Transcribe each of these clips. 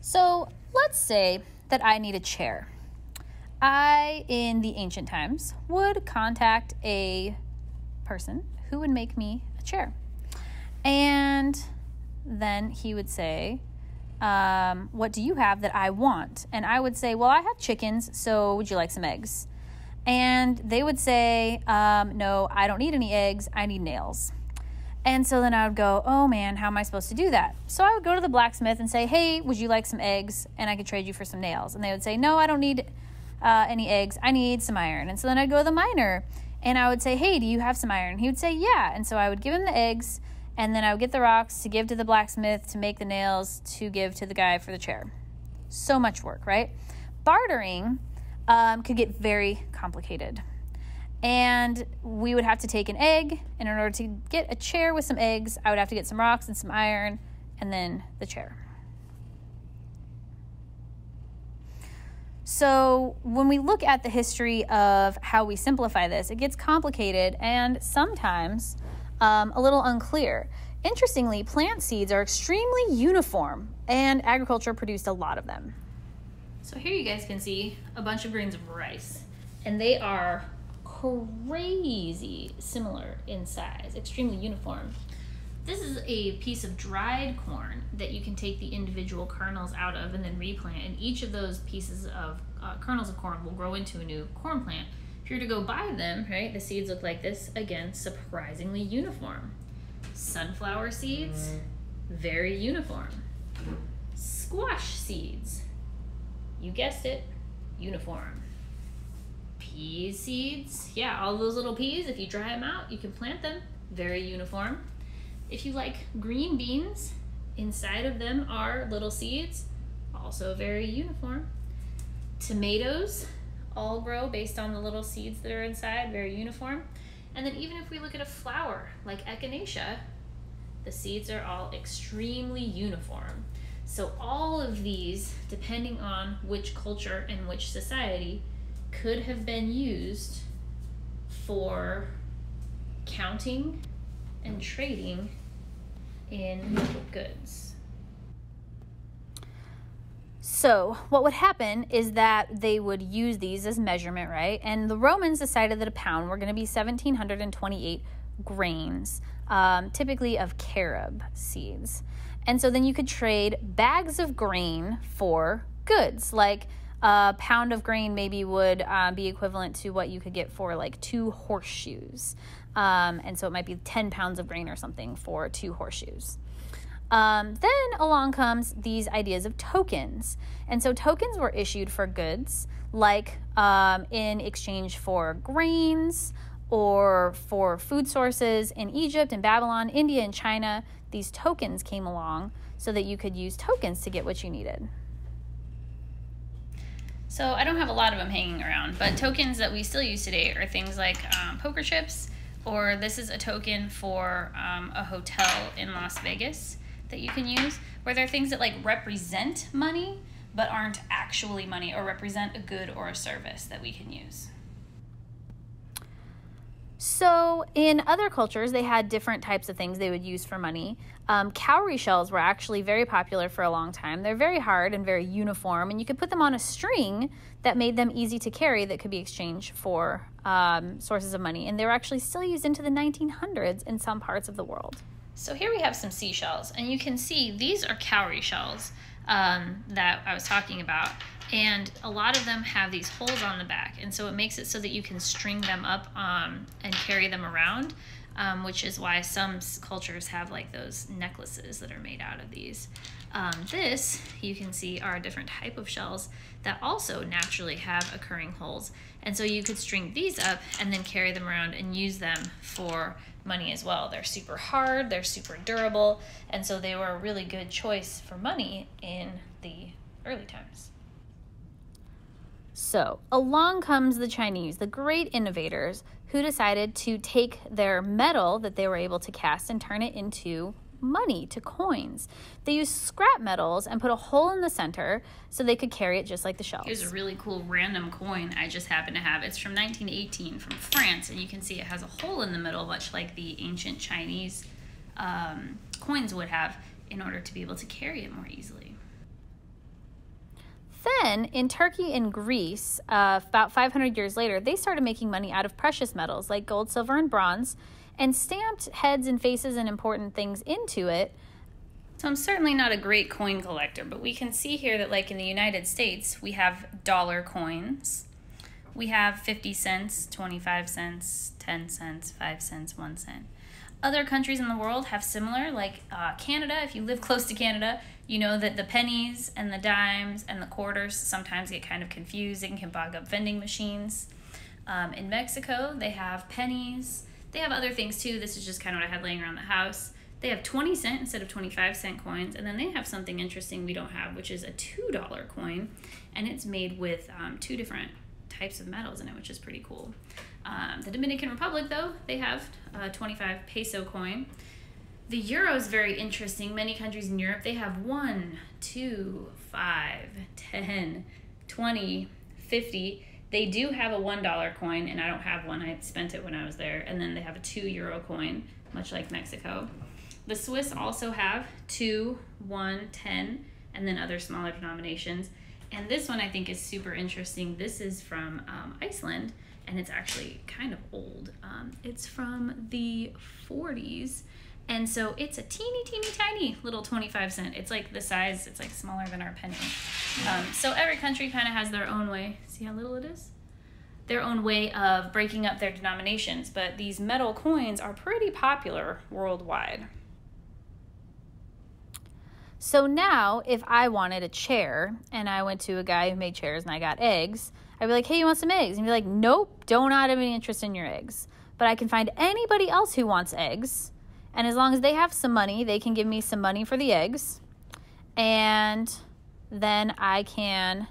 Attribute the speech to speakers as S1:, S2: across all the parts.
S1: So let's say that I need a chair. I, in the ancient times, would contact a person who would make me a chair. And then he would say, um, What do you have that I want? And I would say, Well, I have chickens, so would you like some eggs? And they would say, um, No, I don't need any eggs, I need nails. And so then I would go, Oh man, how am I supposed to do that? So I would go to the blacksmith and say, Hey, would you like some eggs? And I could trade you for some nails. And they would say, No, I don't need uh, any eggs, I need some iron. And so then I'd go to the miner and I would say, Hey, do you have some iron? He would say, Yeah. And so I would give him the eggs and then I would get the rocks to give to the blacksmith to make the nails to give to the guy for the chair. So much work, right? Bartering um, could get very complicated. And we would have to take an egg, and in order to get a chair with some eggs, I would have to get some rocks and some iron, and then the chair. So, when we look at the history of how we simplify this, it gets complicated and sometimes um, a little unclear. Interestingly, plant seeds are extremely uniform, and agriculture produced a lot of them. So here you guys can see a bunch of grains of rice, and they are crazy similar in size, extremely uniform. This is a piece of dried corn that you can take the individual kernels out of and then replant, and each of those pieces of uh, kernels of corn will grow into a new corn plant if you were to go buy them, right, the seeds look like this. Again, surprisingly uniform. Sunflower seeds, very uniform. Squash seeds, you guessed it, uniform. Pea seeds, yeah, all those little peas, if you dry them out, you can plant them, very uniform. If you like green beans, inside of them are little seeds, also very uniform. Tomatoes, all grow based on the little seeds that are inside, very uniform. And then even if we look at a flower like echinacea, the seeds are all extremely uniform. So all of these, depending on which culture and which society, could have been used for counting and trading in goods. So, what would happen is that they would use these as measurement, right? And the Romans decided that a pound were going to be 1,728 grains, um, typically of carob seeds. And so then you could trade bags of grain for goods, like a pound of grain maybe would uh, be equivalent to what you could get for like two horseshoes. Um, and so it might be 10 pounds of grain or something for two horseshoes. Um, then along comes these ideas of tokens. And so tokens were issued for goods, like um, in exchange for grains or for food sources in Egypt and Babylon, India and China. These tokens came along so that you could use tokens to get what you needed. So I don't have a lot of them hanging around, but tokens that we still use today are things like um, poker chips, or this is a token for um, a hotel in Las Vegas that you can use where there are things that like represent money but aren't actually money or represent a good or a service that we can use. So, in other cultures, they had different types of things they would use for money. Um, cowrie shells were actually very popular for a long time. They're very hard and very uniform, and you could put them on a string that made them easy to carry that could be exchanged for um, sources of money. And they were actually still used into the 1900s in some parts of the world. So here we have some seashells, and you can see these are cowrie shells um, that I was talking about. And a lot of them have these holes on the back, and so it makes it so that you can string them up um, and carry them around, um, which is why some cultures have like those necklaces that are made out of these. Um, this, you can see, are a different type of shells that also naturally have occurring holes. And so you could string these up and then carry them around and use them for money as well. They're super hard, they're super durable, and so they were a really good choice for money in the early times. So, along comes the Chinese, the great innovators who decided to take their metal that they were able to cast and turn it into money to coins. They used scrap metals and put a hole in the center so they could carry it just like the shells. Here's a really cool random coin I just happen to have. It's from 1918 from France, and you can see it has a hole in the middle, much like the ancient Chinese um, coins would have, in order to be able to carry it more easily. Then in Turkey and Greece, uh, about 500 years later, they started making money out of precious metals like gold, silver, and bronze and stamped heads and faces and important things into it. So I'm certainly not a great coin collector, but we can see here that, like in the United States, we have dollar coins. We have 50 cents, 25 cents, 10 cents, 5 cents, 1 cent. Other countries in the world have similar, like uh, Canada. If you live close to Canada, you know that the pennies and the dimes and the quarters sometimes get kind of confusing, can bog up vending machines. Um, in Mexico, they have pennies. They have other things too. This is just kind of what I had laying around the house. They have 20 cent instead of 25 cent coins. And then they have something interesting we don't have, which is a $2 coin. And it's made with um, two different types of metals in it, which is pretty cool. Um, the Dominican Republic, though, they have a 25 peso coin. The euro is very interesting. Many countries in Europe, they have 1, 2, 5, 10, 20, 50. They do have a $1 coin, and I don't have one. I spent it when I was there. And then they have a 2 euro coin, much like Mexico. The Swiss also have 2, 1, 10, and then other smaller denominations. And this one I think is super interesting. This is from um, Iceland and it's actually kind of old. Um, it's from the 40s. And so it's a teeny, teeny, tiny little 25 cent. It's like the size, it's like smaller than our penny. Um, so every country kind of has their own way. See how little it is? Their own way of breaking up their denominations. But these metal coins are pretty popular worldwide. So now, if I wanted a chair and I went to a guy who made chairs and I got eggs, I'd be like, hey, you want some eggs? And he'd be like, nope, don't have any interest in your eggs. But I can find anybody else who wants eggs. And as long as they have some money, they can give me some money for the eggs. And then I can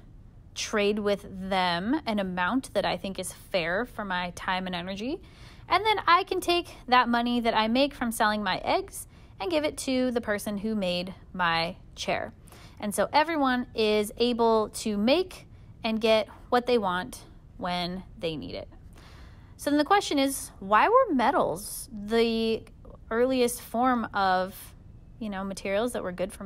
S1: trade with them an amount that I think is fair for my time and energy. And then I can take that money that I make from selling my eggs and give it to the person who made my chair. And so everyone is able to make and get what they want when they need it. So then the question is why were metals the earliest form of, you know, materials that were good for